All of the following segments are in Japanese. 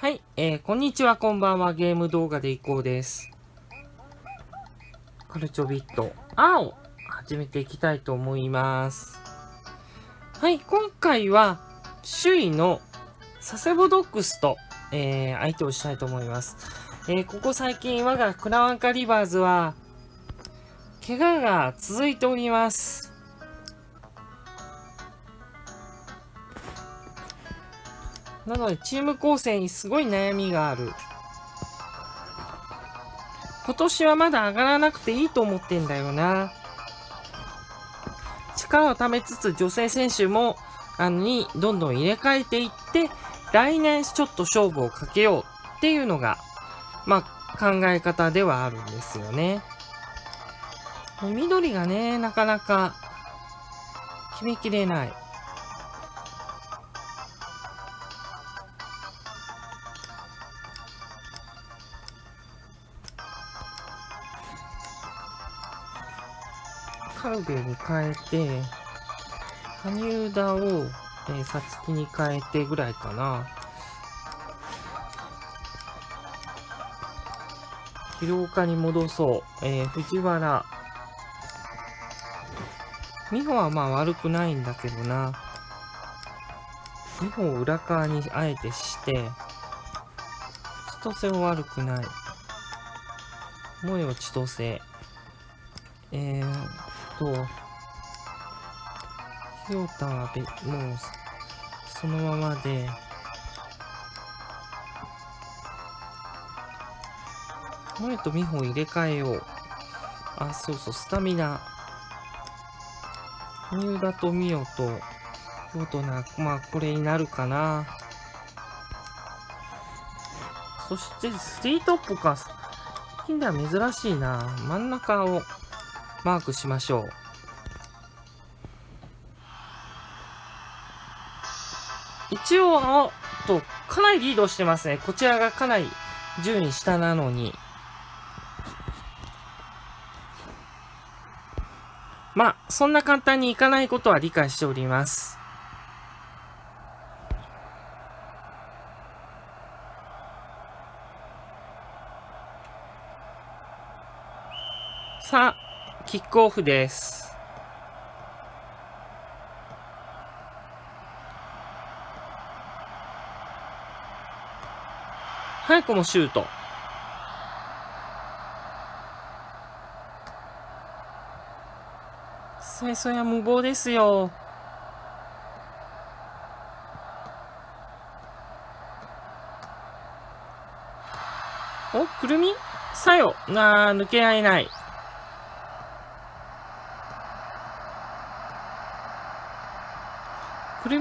はい、えー、こんにちは、こんばんは。ゲーム動画でいこうです。カルチョビット、青、始めていきたいと思います。はい、今回は、首位の佐世保ドッグスと、えー、相手をしたいと思います。えー、ここ最近、我がクラワンカリバーズは、怪我が続いております。なので、チーム構成にすごい悩みがある。今年はまだ上がらなくていいと思ってんだよな。力を貯めつつ、女性選手も、あの、に、どんどん入れ替えていって、来年ちょっと勝負をかけようっていうのが、まあ、考え方ではあるんですよね。緑がね、なかなか、決めきれない。カルベに変えて、羽生田を、えー、さつきに変えてぐらいかな。広岡に戻そう。えー、藤原。美穂はまあ悪くないんだけどな。美穂を裏側にあえてして、千歳は悪くない。萌えは千歳。えーと、ひよたはべ、もう、そのままで、萌えと美穂入れ替えよう。あ、そうそう、スタミナ。三浦と美代と、ひよとな、まあ、これになるかな。そして、スリートップか。近代は珍しいな。真ん中を、マークしましょう。一応、あと、かなりリードしてますね。こちらがかなり順位下なのに。まあ、そんな簡単にいかないことは理解しております。さあ、キックオフです。早くもシュート。清楚や無謀ですよ。お、くるみ？さよ。な、抜け合えない。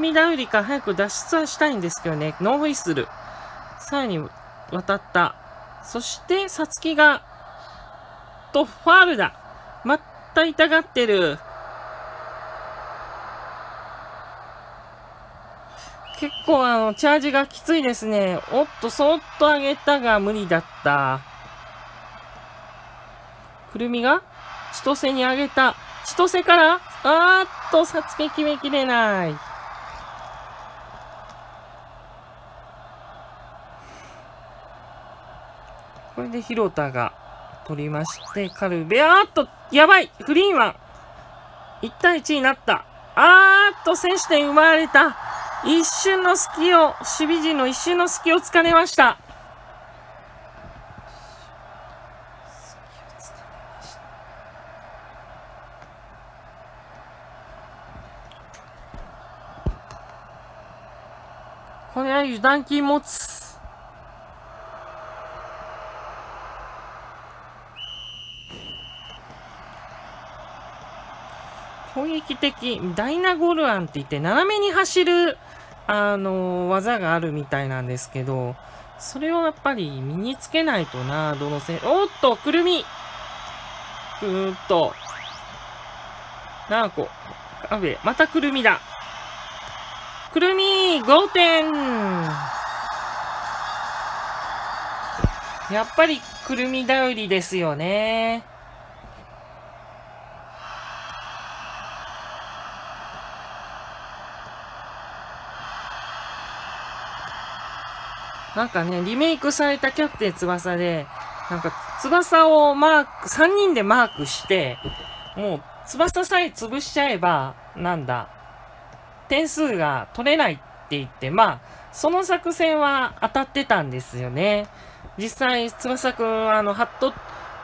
くるみだよりか早く脱出はしたいんですけどね。ノーフィスル。さらに渡った。そして、さつきが、と、ファールだ。また痛がってる。結構あの、チャージがきついですね。おっと、そっと上げたが無理だった。くるみが千歳に上げた。千歳から、あーっと、さつき決めきれない。これで広田が取りまして、カルベ、あーっと、やばいフリーマン !1 対1になった。あーっと、選手点生まれた。一瞬の隙を、守備陣の一瞬の隙をつかれました。これは油断金持攻撃的、ダイナゴルアンって言って、斜めに走る、あの技があるみたいなんですけど、それをやっぱり身につけないとな、どのせおっと、くるみぐーっと。なあこ、アベ、またくるみだ。くるみ5点やっぱりくるみ頼りですよね。なんかね、リメイクされたキャプテン翼で、なんか翼をマーク、3人でマークして、もう翼さえ潰しちゃえば、なんだ、点数が取れないって言って、まあ、その作戦は当たってたんですよね。実際、翼くん、あの、ハット、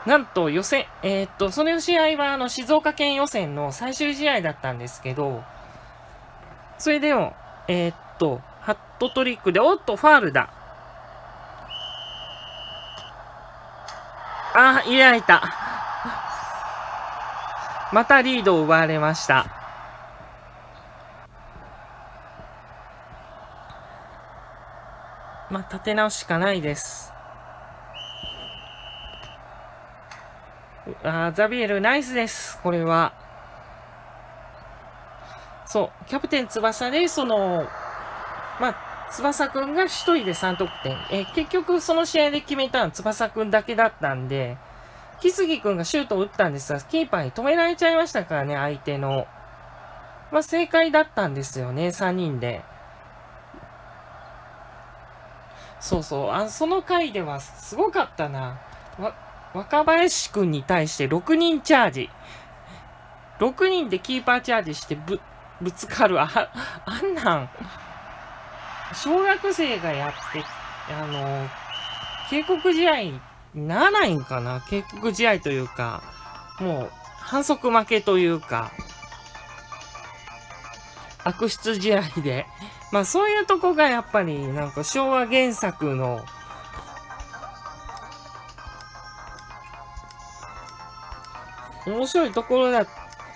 なんと予選、えー、っと、その試合は、あの、静岡県予選の最終試合だったんですけど、それでも、えー、っと、ハットトリックで、おっと、ファールだ。あ、入れられた。またリードを奪われました。まあ、立て直しかないです。あザビエル、ナイスです。これは。そう、キャプテン翼で、その、まあ、翼くんが1人で3得点。え結局その試合で決めたのは翼くんだけだったんで、木杉くんがシュートを打ったんですが、キーパーに止められちゃいましたからね、相手の。まあ、正解だったんですよね、3人で。そうそう、あその回ではすごかったな。わ、若林くんに対して6人チャージ。6人でキーパーチャージしてぶ、ぶつかる。あ、あんなん。小学生がやって、あの、警告試合にならないんかな？警告試合というか、もう、反則負けというか、悪質試合で。まあそういうとこがやっぱりなんか昭和原作の面白いところだ、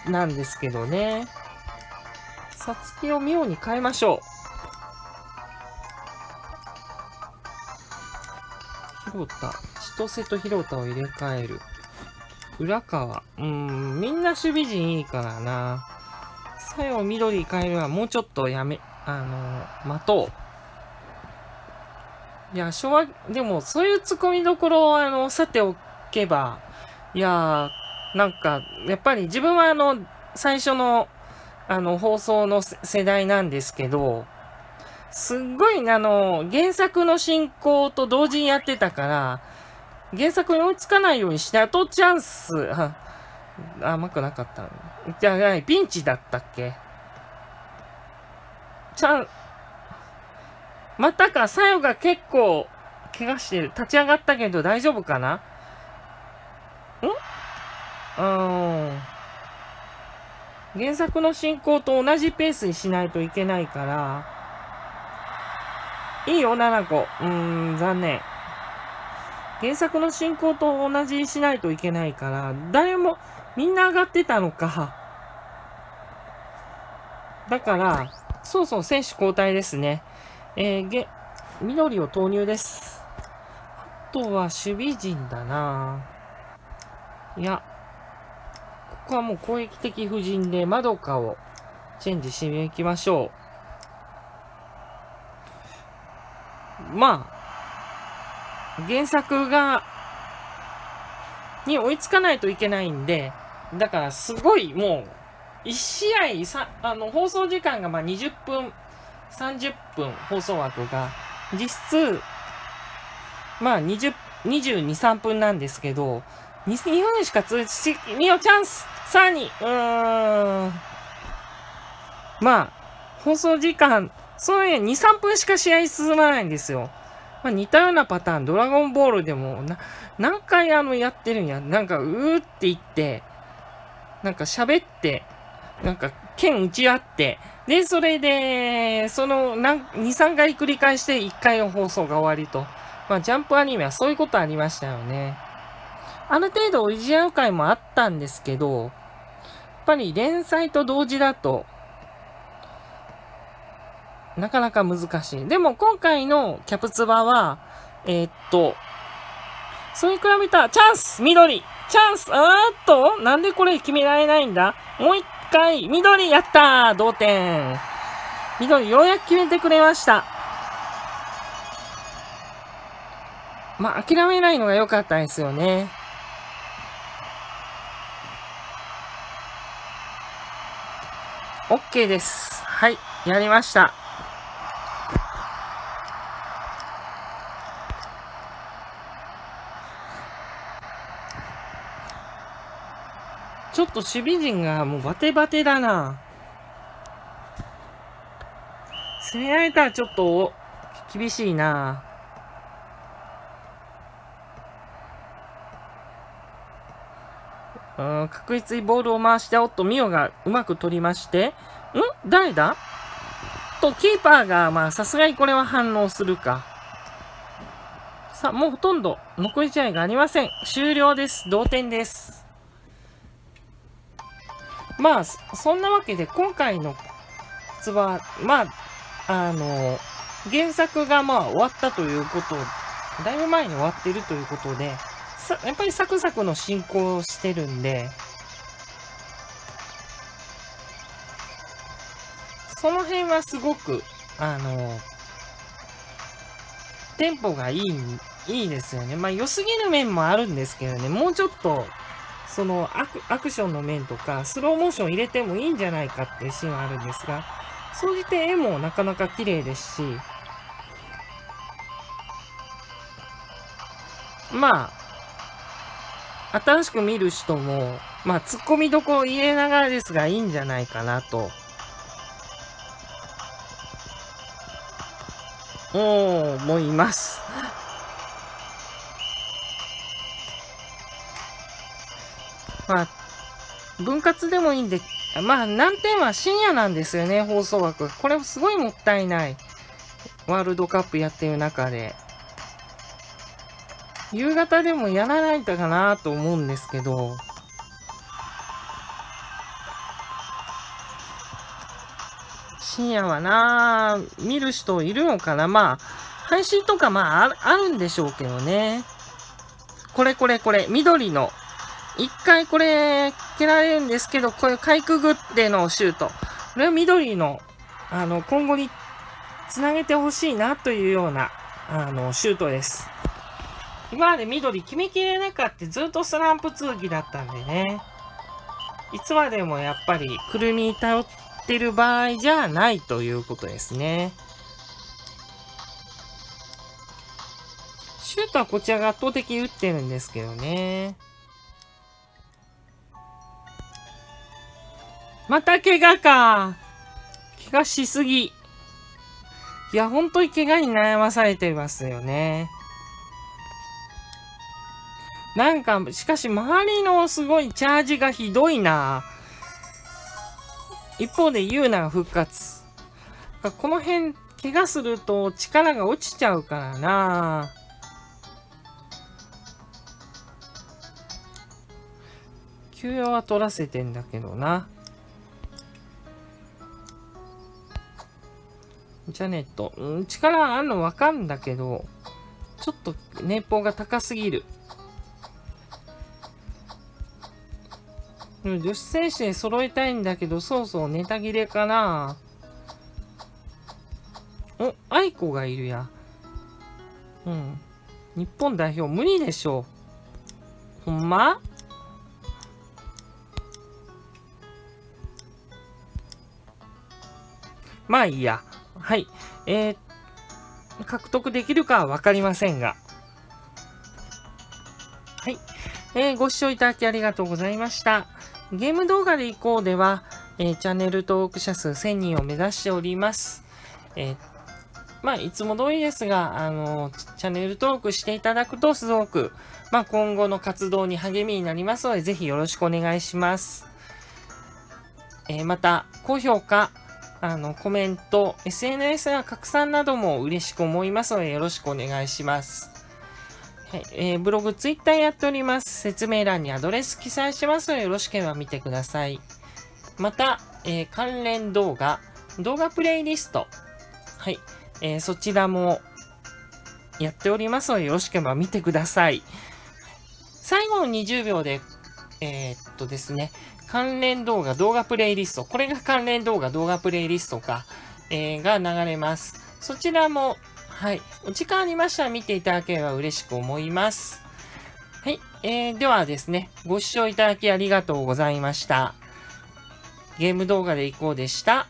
なんですけどね。さつきを妙に変えましょう。広田。千歳と広田を入れ替える。浦川。うん、みんな守備陣いいからな。さよ緑変えるはもうちょっとやめ、あの、待とう。いや、昭和、でも、そういう突っ込みどころを、あの、さておけば、いやなんか、やっぱり自分はあの、最初の、あの、放送の世代なんですけど、すっごい、あの、原作の進行と同時にやってたから、原作に追いつかないようにしないとチャンス、甘くなかったじゃない、ピンチだったっけ。ちゃん、またか、さよが結構、怪我してる。立ち上がったけど大丈夫かな？ん？うん。原作の進行と同じペースにしないといけないから、いいよ、7個。うーん、残念。原作の進行と同じにしないといけないから、誰も、みんな上がってたのか。だから、そうそう、選手交代ですね。えー、げ、緑を投入です。あとは守備陣だないや、ここはもう攻撃的布陣で、まどかをチェンジしていきましょう。まあ、原作が、に追いつかないといけないんで、だからすごいもう、1試合さ、あの、放送時間がまあ20分、30分放送枠が、実質、まあ20、22、3分なんですけど、2, 2分しか通知、ミオチャンス !3 に、うーん。まあ、放送時間、そういう2、3分しか試合進まないんですよ。まあ、似たようなパターン、ドラゴンボールでもな、何回あのやってるんや。なんか、うーって言って、なんか喋って、なんか剣打ち合って、で、それで、その、2、3回繰り返して1回の放送が終わりと。まあ、ジャンプアニメはそういうことありましたよね。ある程度オリジナル回もあったんですけど、やっぱり連載と同時だと、なかなか難しい。でも今回のキャプツバは、えー、っと、それに比べたらチャンス緑チャンスあーっとなんでこれ決められないんだ？もう一回緑やった同点緑ようやく決めてくれました。まあ、諦めないのが良かったですよね。OK です。はい、やりました。ちょっと守備陣がもうバテバテだな。攻められたらちょっと厳しいな。うん、確実にボールを回して、おっと、ミオがうまく取りまして、ん？誰だ？と、キーパーが、まあ、さすがにこれは反応するか。さあ、もうほとんど残り試合がありません。終了です。同点です。まあ、そんなわけで、今回のツは、まあ、あの、原作がまあ終わったということ、だいぶ前に終わってるということで、やっぱりサクサクの進行をしてるんで、その辺はすごく、あの、テンポがいい、いいですよね。まあ良すぎる面もあるんですけどね、もうちょっと、そのアクアクションの面とか、スローモーション入れてもいいんじゃないかっていうシーンはあるんですが、総じて絵もなかなか綺麗ですし、まあ、新しく見る人も、まあ、突っ込みどころ入れながらですが、いいんじゃないかなと。お思います。まあ、分割でもいいんで、まあ、難点は深夜なんですよね、放送枠。これすごいもったいない。ワールドカップやってる中で。夕方でもやらないかなと思うんですけど、深夜はな見る人いるのかなまあ、配信とかまああるんでしょうけどね。これこれこれ、緑の。一回これ、蹴られるんですけど、これかいくぐってのシュート。これは緑の、あの、今後につなげてほしいなというような、あの、シュートです。今まで緑決めきれなかったずっとスランプ続きだったんでね。いつまでもやっぱりくるみに頼ってる場合じゃないということですね。シュートはこちらが圧倒的に打ってるんですけどね。また怪我か。怪我しすぎ。いや、本当に怪我に悩まされてますよね。なんか、しかし周りのすごいチャージがひどいな。一方でユーナが復活。この辺、怪我すると力が落ちちゃうからな。休養は取らせてんだけどな。ジャネット。うん、力あるのわかんだけど、ちょっと年俸が高すぎる。女子選手に揃えたいんだけど、そうそう、ネタ切れかな。お、愛子がいるや。うん。日本代表無理でしょう。ほんま？まあいいや。はい。えー、獲得できるかはわかりませんが。はい。えー、ご視聴いただきありがとうございました。ゲーム動画でいこうでは、えー、チャンネル登録者数1000人を目指しております。えー、まあ、いつも通りですが、あのチャンネル登録していただくとすごく、まあ、今後の活動に励みになりますので、ぜひよろしくお願いします。えー、また、高評価、あの、コメント、SNS や拡散なども嬉しく思いますので、よろしくお願いします。はい、えー、ブログ、ツイッターやっております。説明欄にアドレス記載しますので、よろしければ見てください。また、えー、関連動画、動画プレイリスト、はい、えー、そちらもやっておりますので、よろしければ見てください。最後の20秒で、えー、っとですね、関連動画、動画プレイリスト、これが関連動画、動画プレイリストか、えー、が流れます。そちらもはい。お時間ありましたら見ていただければ嬉しく思います。はい。えー、ではですね、ご視聴いただきありがとうございました。ゲーム動画でいこうでした。